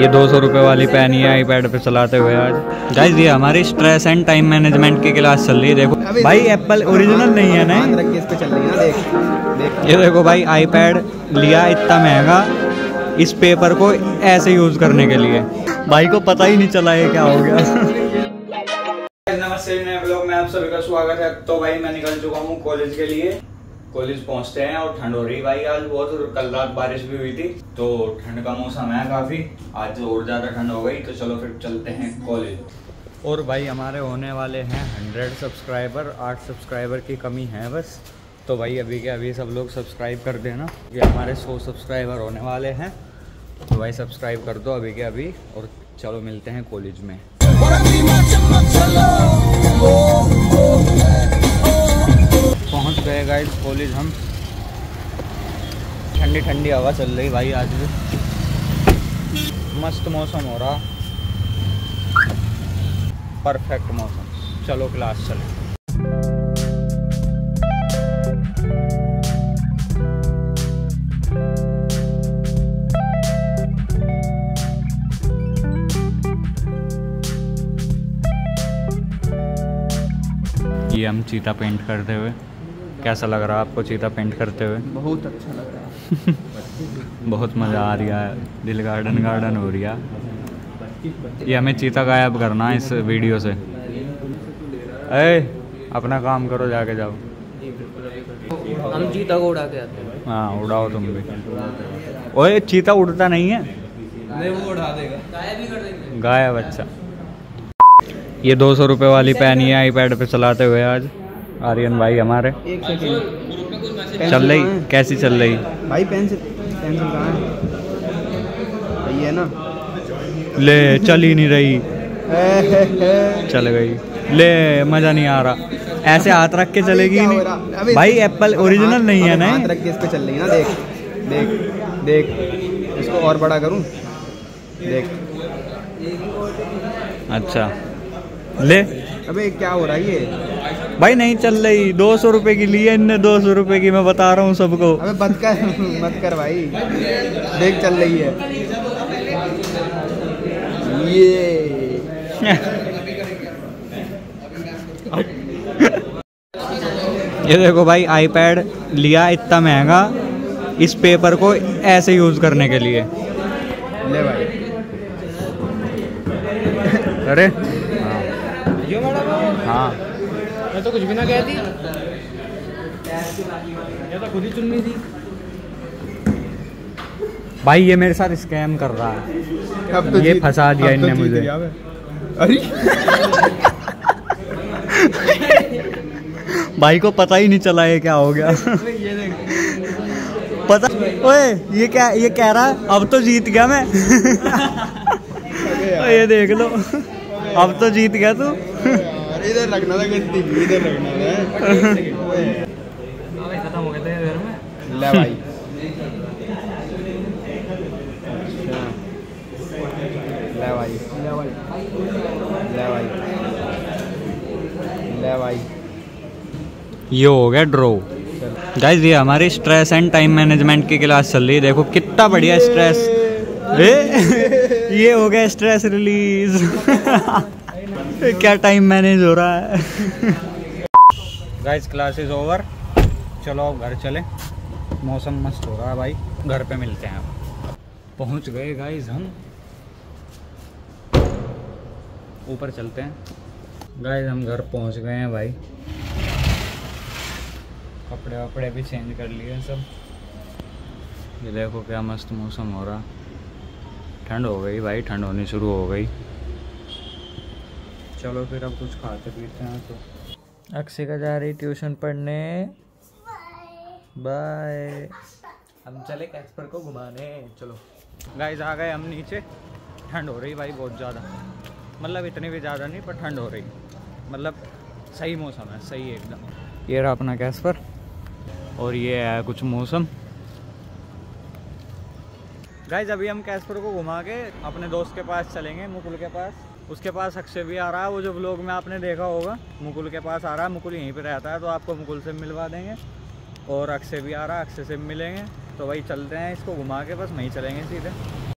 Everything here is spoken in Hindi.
ये दो सौ रुपये वाली पेन ही आई पैड पे चलाते हुए आज। गाइज़ ये हमारी स्ट्रेस एंड टाइम मैनेजमेंट की क्लास चल रही है। देखो भाई एप्पल ओरिजिनल नहीं है ना? है ये देखो भाई आईपैड लिया इतना महँगा इस पेपर को ऐसे यूज़ करने के लिए। भाई को पता ही नहीं चला ये क्या हो गया। नमस्ते नए ब्लॉग में आप सभी का स्वागत है। तो भाई मैं निकल चुका हूँ कॉलेज के लिए। कॉलेज पहुँचते हैं और ठंड हो रही भाई आज बहुत, और कल रात बारिश भी हुई थी तो ठंड का मौसम है काफ़ी। आज और ज़्यादा ठंड हो गई तो चलो फिर चलते हैं कॉलेज। और भाई हमारे होने वाले हैं हंड्रेड सब्सक्राइबर, आठ सब्सक्राइबर की कमी है बस। तो भाई अभी के अभी सब लोग सब्सक्राइब कर देना, ये हमारे सौ सब्सक्राइबर होने वाले हैं। तो भाई सब्सक्राइब कर दो अभी के अभी, और चलो मिलते हैं कॉलेज में। पहुँच गए गाइस कॉलेज हम। ठंडी ठंडी हवा चल रही भाई आज भी। मस्त मौसम हो रहा। परफेक्ट मौसम। चलो क्लास चले। ये हम चीता पेंट करते हुए। कैसा लग रहा है आपको चीता पेंट करते हुए? बहुत अच्छा लग रहा है। बहुत मज़ा आ रहा है। दिल गार्डन गार्डन हो रहा है। ये हमें चीता गायब करना है इस वीडियो से। ए अपना काम करो जाके जाओ। हम चीता को उड़ा के आते हैं। हाँ उड़ाओ तुम भी। ओए चीता उड़ता नहीं है? नहीं वो उड़ा देगा। गायब भी कर देंगे। गायब अच्छा। ये दो सौ रुपये वाली पेन ही आई पैड पे चलाते हुए आज। आर्यन भाई हमारे। एक सेकंड चल रही कैसी चल रही? भाई पेंसिल पेंसिल कहाँ है? है ना? ले चल ही नहीं रही। चल गई। ले मज़ा नहीं आ रहा। ऐसे हाथ रख के चलेगी? नहीं? भाई एप्पल ओरिजिनल नहीं है ना हाथ रख के इस पे चल रही ना देख देख देख। इसको और बड़ा करूँ? देख। अच्छा। ले। अबे क्या हो रहा है ये? भाई नहीं चल रही दो सौ रुपये की ली है इनने दो सौ रुपये की मैं बता रहा हूँ सबको। अबे मत कर मत कर भाई। देख चल रही है। ये। ये देखो भाई आईपैड लिया इतना महँगा इस पेपर को ऐसे यूज़ करने के लिए। ले भाई। अरे। हाँ। मैं तो कुछ भी ना कहती ये तो खुद ही चुननी थी। भाई ये मेरे साथ स्कैम कर रहा है। अब तो ये फंसा दिया अब तो मुझे। अरे। भाई को पता ही नहीं चला ये क्या हो गया। ये पता ओए ये क्या ये कह रहा है अब तो जीत गया मैं। ये देख लो। अब तो जीत गया तू। इधर रखना था इधर रखना था खत्म हो गया था घर में ले भाई ले भाई ले भाई ले भाई ले भाई ये हो गया ड्रो गाइस ये हमारी स्ट्रेस एंड टाइम मैनेजमेंट की क्लास चल रही है। देखो कितना बढ़िया स्ट्रेस ए? ये हो गया स्ट्रेस रिलीज़ क्या टाइम मैनेज हो रहा है? गाइस क्लास इज़ ओवर चलो अब घर चले। मौसम मस्त हो रहा है भाई। घर पे मिलते हैं अब। पहुँच गए गाइस हम। ऊपर चलते हैं। गाइस हम घर पहुँच गए हैं भाई। कपड़े वपड़े भी चेंज कर लिए सब। ये देखो क्या मस्त मौसम हो रहा। ठंड हो गई भाई, ठंड होनी शुरू हो गई। चलो फिर अब कुछ खाते पीते हैं तो। अक्षिका जा रही ट्यूशन पढ़ने। बाय। हम चले कैस्पर को घुमाने। चलो। गाइस आ गए हम नीचे। ठंड हो रही भाई बहुत ज़्यादा। मतलब इतनी भी ज़्यादा नहीं पर ठंड हो रही। मतलब सही मौसम है सही है एकदम। ये रहा अपना कैसपर। और ये है कुछ मौसम। गाइज़ अभी हम कैस्पर को घुमा के अपने दोस्त के पास चलेंगे मुकुल के पास। उसके पास अक्षय भी आ रहा है, वो जो ब्लॉग में आपने देखा होगा, मुकुल के पास आ रहा है, मुकुल यहीं पे रहता है तो आपको मुकुल से मिलवा देंगे। और अक्षय भी आ रहा है, अक्षय से मिलेंगे। तो वही चलते हैं इसको घुमा के, बस वहीं चलेंगे सीधे।